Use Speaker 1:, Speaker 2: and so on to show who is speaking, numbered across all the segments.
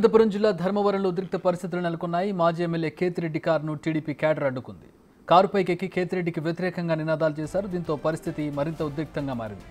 Speaker 1: అనంతపురం జిల్లా ధర్మవరంలో ఉద్రిక్త పరిస్థితులు నెలకొన్నాయి. మాజీ ఎమ్మెల్యే కేతిరెడ్డి కారును టీడీపీ క్యాడర్ అడ్డుకుంది. కారుపైకి ఎక్కి కేతిరెడ్డికి వ్యతిరేకంగా నినాదాలు చేశారు. దీంతో పరిస్థితి మరింత ఉద్రిక్తంగా మారింది.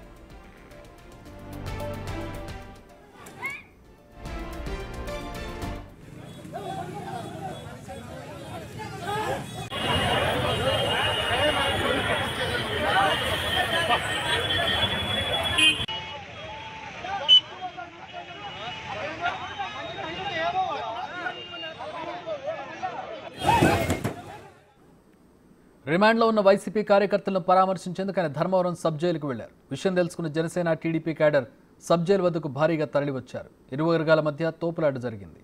Speaker 1: రిమాండ్లో ఉన్న వైసీపీ కార్యకర్తలను పరామర్శించేందుకు ఆయన ధర్మవరం సబ్ జైలుకు వెళ్ళారు విషయం తెలుసుకున్న Janasena TDP cadre sub jail వద్దకు భారీగా తరలివచ్చారు. ఇరు వర్గాల మధ్య తోపులాట జరిగింది.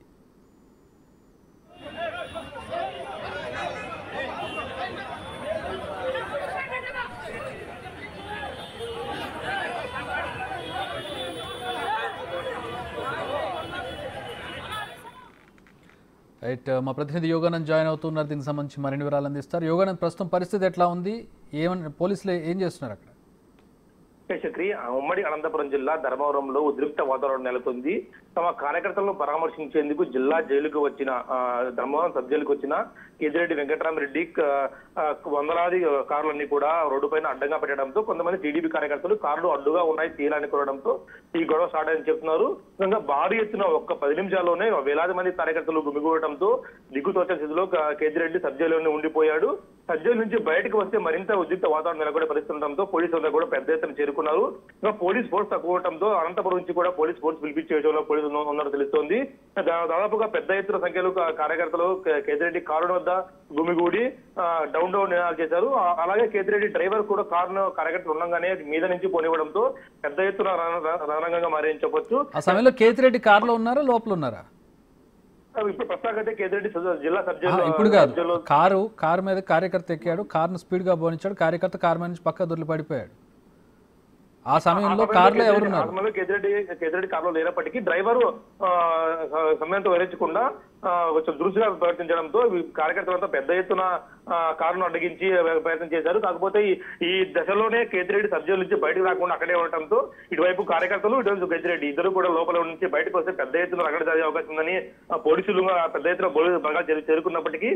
Speaker 1: రైట్ మా ప్రతినిధి యోగానంద్ జాయిన్ అవుతున్నారు దీనికి సంబంధించి మరిన్ని వివరాలు అందిస్తారు. యోగానంద్ ప్రస్తుతం పరిస్థితి ఎట్లా ఉంది? ఏమని పోలీసులు ఏం చేస్తున్నారు అక్కడ?
Speaker 2: చక్రి ఉమ్మడి అనంతపురం జిల్లా ధర్మవరంలో ఉద్రిక్త వాతావరణం నెలకొంది. తమ కార్యకర్తలను పరామర్శించేందుకు జిల్లా జైలుకు వచ్చిన ధర్మవరం సబ్ జైలుకు వచ్చిన కేజిరెడ్డి వెంకటరామరెడ్డి వందలాది కార్లన్నీ కూడా రోడ్డు పైన అడ్డంగా పెట్టడంతో కొంతమంది టీడీపీ కార్యకర్తలు కార్లు అడ్డుగా ఉన్నాయి తీయాలని కోరడంతో ఈ గొడవ స్టార్ట్ అని చెప్తున్నారు. నిజంగా భారీ ఎత్తున ఒక్క పది నిమిషాల్లోనే వేలాది మంది కార్యకర్తలు గుమిగూడటంతో దిగ్గుతోచని స్థితిలో కేజిరెడ్డి కేతిరెడ్డి సబ్ ఉండిపోయాడు. సబ్ జైలు నుంచి బయటకు వస్తే మరింత ఉద్రిక్త వాతావరణం నెలకొనే పరిస్థితి ఉండడంతో పోలీసులు కూడా పెద్ద ఎత్తున చేరుకున్నారు. ఇంకా పోలీస్ ఫోర్స్ తక్కువ ఉండటంతో అనంతపురం నుంచి కూడా పోలీస్ ఫోర్స్ పిలిపించే విషయంలో పోలీసులు ఉన్న- ఉన్నట్టు తెలుస్తోంది. దాదాపుగా పెద్ద ఎత్తున సంఖ్యలో కార్యకర్తలు కేతిరెడ్డి కారు వద్ద గుమిగూడి డౌన్ డౌన్ నినాదాలు చేశారు. అలాగే కేతిరెడ్డి డ్రైవర్ కూడా కారును కార్యకర్తలు ఉండగానే మీద నుంచి పోనివ్వడంతో పెద్ద ఎత్తున రణ- రణ- రణరంగంగా మారని చెప్పొచ్చు.
Speaker 1: ఆ సమయంలో కేతిరెడ్డి కారులో ఉన్నారా? లోపల ఉన్నారా?
Speaker 2: ఇప్పుడు ప్రస్తుతానికైతే కేతిరెడ్డి స- జిల్లా సబ్
Speaker 1: ఆహా,
Speaker 2: జైలు
Speaker 1: ఇప్పుడు కాదు. కారు కారు మీద కార్యకర్త ఎక్కాడు కారును స్పీడ్గా బోనించాడు కార్యకర్త కారు మీద నుంచి పక్క దొరికి పడిపోయాడు ఆ సమయంలో కారులో ఎవరున్నారు?
Speaker 2: కేతిరెడ్డి కేతిరెడ్డి కారులో లేనప్పటికీ డ్రైవర్ సమయంతో వివరించకుండా కొంచెం దురుసుగా ప్రవర్తించడంతో కార్యకర్తలంతా పెద్ద ఎత్తున కారును అడ్డగించి ప్రయత్నం చేశారు. కాకపోతే ఈ- దశలోనే కేతిరెడ్డి సబ్జెక్టు నుంచి బయటకు రాకుండా అక్కడే ఉండటంతో ఇటువైపు కార్యకర్తలు ఇటువైపు కేతిరెడ్డి ఇద్దరు కూడా లోపల నుంచి బయటకు వస్తే పెద్ద ఎత్తున రగడ జరిగే అవకాశం ఉందని పోలీసులు పెద్ద ఎత్తున చేరు- చేరుకున్నప్పటికీ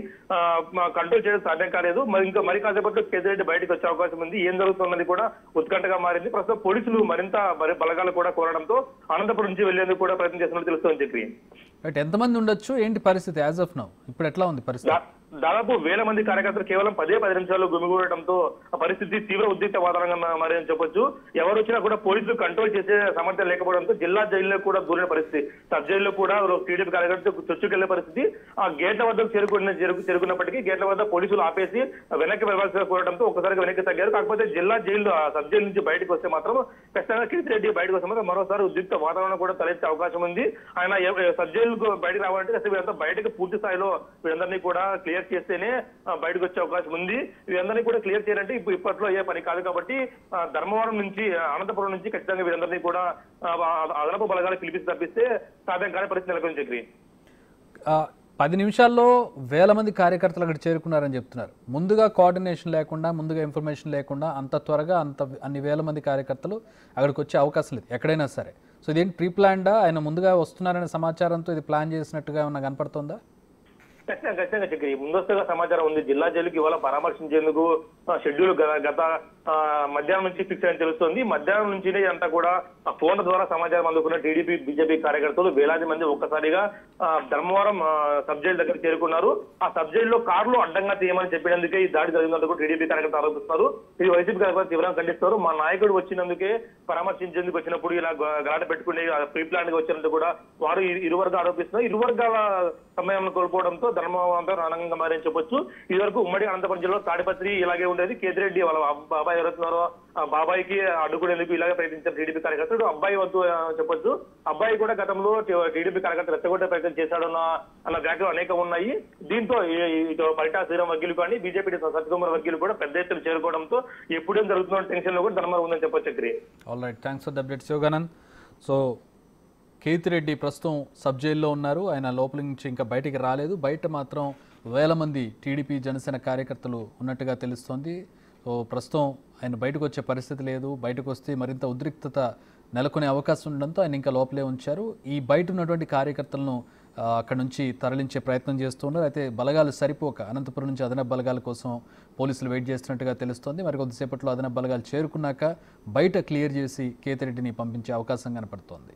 Speaker 2: కంట్రోల్ చేయడం సాధ్యం కాలేదు. మరి ఇంకా మరి కాసేపట్లో కేతిరెడ్డి బయటకు వచ్చే అవకాశం ఉంది. ఏం జరుగుతున్నది కూడా ఉత్కంఠగా మారింది. ప్రస్తుతం పోలీసులు మరింత మరి బలగాలు కూడా కోరడంతో అనంతపురం నుంచి వెళ్ళేందుకు కూడా ప్రయత్నం చేస్తున్నట్టు తెలుస్తోంది చక్రి
Speaker 1: రైట్ ఎంతమంది ఉండొచ్చు? ఏంటి పరిస్థితి యాజ్ ఆఫ్ నౌ? ఇప్పుడు ఎట్లా ఉంది పరిస్థితి?
Speaker 2: దాదాపు వేల మంది కార్యకర్తలు కేవలం పదే పది నిమిషాలు గుమిగూడటంతో ఆ పరిస్థితి తీవ్ర ఉద్రిక్త వాతావరణంగా మరి చెప్పొచ్చు. ఎవరు వచ్చినా కూడా పోలీసులు కంట్రోల్ చేసే సామర్థ్యం లేకపోవడంతో జిల్లా జైల్లో కూడా దూరిన పరిస్థితి. సబ్ జైల్లో కూడా టీడీపీ కార్యకర్తలు చొచ్చుకెళ్ళే పరిస్థితి. ఆ గేట్ల వద్దకు చేరుకున్న చేరుకున్నప్పటికీ గేట్ల వద్ద పోలీసులు ఆపేసి వెనక్కి వెళ్ళాల్సి కోరడంతో ఒకసారి వెనక్కి తగ్గారు. కాకపోతే జిల్లా జైలు ఆ సబ్ జైలు నుంచి బయటకు వస్తే మాత్రం ఖచ్చితంగా కిరితిరెడ్డి బయటకు వస్తే మాత్రం మరోసారి ఉద్రిక్త వాతావరణం కూడా తలెత్తే అవకాశం ఉంది. ఆయన సబ్ జైలుకు బయటకు రావాలంటే అసలు వీళ్ళంతా బయటకు పూర్తి స్థాయిలో వీళ్ళందరినీ కూడా క్లియర్ చేస్తేనే బయటకు వచ్చే అవకాశం ఉంది. వీళ్ళందరినీ కూడా క్లియర్ చేయాలంటే ఇప్పుడు ఇప్పట్లో అయ్యే పని కాదు కాబట్టి ధర్మవరం నుంచి అనంతపురం నుంచి ఖచ్చితంగా వీళ్ళందరినీ కూడా అదనపు బలగాలు పిలిపించి తప్పిస్తే సాధ్యం కాని పరిస్థితి నెలకొని చక్రి
Speaker 1: పది నిమిషాల్లో వేల మంది కార్యకర్తలు అక్కడ చేరుకున్నారని చెప్తున్నారు. ముందుగా కోఆర్డినేషన్ లేకుండా ముందుగా ఇన్ఫర్మేషన్ లేకుండా అంత త్వరగా అంత అన్ని వేల మంది కార్యకర్తలు అక్కడికి వచ్చే అవకాశం లేదు ఎక్కడైనా సరే. సో ఇదేంటి ప్రీ ప్లాన్డా ఆయన ముందుగా వస్తున్నారనే సమాచారంతో ఇది ప్లాన్ చేసినట్టుగా ఏమన్నా కనపడుతుందా?
Speaker 2: ఖచ్చితంగా ఖచ్చితంగా చక్రి ముందస్తుగా సమాచారం ఉంది. జిల్లా జైలుకి ఇవాళ పరామర్శించేందుకు షెడ్యూల్ గత- గత మధ్యాహ్నం నుంచి ఫిక్స్ అని తెలుస్తుంది. మధ్యాహ్నం నుంచి అంతా కూడా ఫోన్ల ద్వారా సమాచారం అందుకున్న టీడీపీ బీజేపీ కార్యకర్తలు వేలాది మంది ఒక్కసారిగా ధర్మవరం ఆ, సబ్ దగ్గర చేరుకున్నారు. ఆ సబ్ జైల్లో కార్లు అడ్డంగా తీయమని చెప్పినందుకే ఈ దాడి జరిగినందుకు టీడీపీ కార్యకర్తలు ఆరోపిస్తున్నారు. ఇది వైసీపీ కార్యకర్తలు తీవ్రంగా ఖండిస్తారు. మా నాయకుడు వచ్చినందుకే పరామర్శించేందుకు వచ్చినప్పుడు ఇలా గలాట పెట్టుకునే ప్రీ ప్లాన్గా వచ్చినందుకు కూడా వారు ఇరు- వర్గాలు ఆరోపిస్తున్నారు. ఇరు వర్గాల సమయం కోల్పోవడంతో ధర్మవంతా రణంగా మారని చెప్పొచ్చు. ఇది వరకు ఉమ్మడి అనంతపురం జిల్లాలో తాడిపత్రి ఇలాగే ఉండేది. కేతిరెడ్డి వాళ్ళ బాబాయ్ ఎవరుతున్నారో ఆ బాబాయికి అడ్డుకునేందుకు ఇలాగే ప్రయత్నించారు టీడీపీ కార్యకర్తలు అబ్బాయి వద్దు ఆ, చెప్పొచ్చు. అబ్బాయి కూడా గతంలో టీడీపీ కార్యకర్తలు రెచ్చగొట్టే ప్రయత్నం చేశాడన్న అన్న వ్యాఖ్యలు అనేకం ఉన్నాయి. దీంతో ఇటు పరిటా శ్రీరామ్ వర్గీలు కానీ బీజేపీ సత్యకుమార్ వర్గీలు కూడా పెద్ద ఎత్తున చేరుకోవడంతో ఎప్పుడేం జరుగుతున్న టెన్షన్లో కూడా ధర్మవరం ఉందని చెప్పొచ్చు Chakri
Speaker 1: all right thanks for the updates Yoganand so Kethireddy ప్రస్తుతం సబ్ జైల్లో ఉన్నారు. ఆయన లోపల నుంచి ఇంకా బయటికి రాలేదు. బయట మాత్రం వేల మంది టీడీపీ జనసేన కార్యకర్తలు ఉన్నట్టుగా తెలుస్తోంది. ప్రస్తుతం ఆయన బయటకు వచ్చే పరిస్థితి లేదు. బయటకు వస్తే మరింత ఉద్రిక్తత నెలకొనే అవకాశం ఉండడంతో ఆయన ఇంకా లోపలే ఉంచారు. ఈ బయట ఉన్నటువంటి కార్యకర్తలను అక్కడ నుంచి తరలించే ప్రయత్నం చేస్తున్నారు. అయితే బలగాలు సరిపోక అనంతపురం నుంచి అదనపు బలగాల కోసం పోలీసులు వెయిట్ చేస్తున్నట్టుగా తెలుస్తోంది. మరి కొద్దిసేపట్లో అదనపు బలగాలు చేరుకున్నాక బయట క్లియర్ చేసి కేతిరెడ్డిని పంపించే అవకాశం కనపడుతోంది.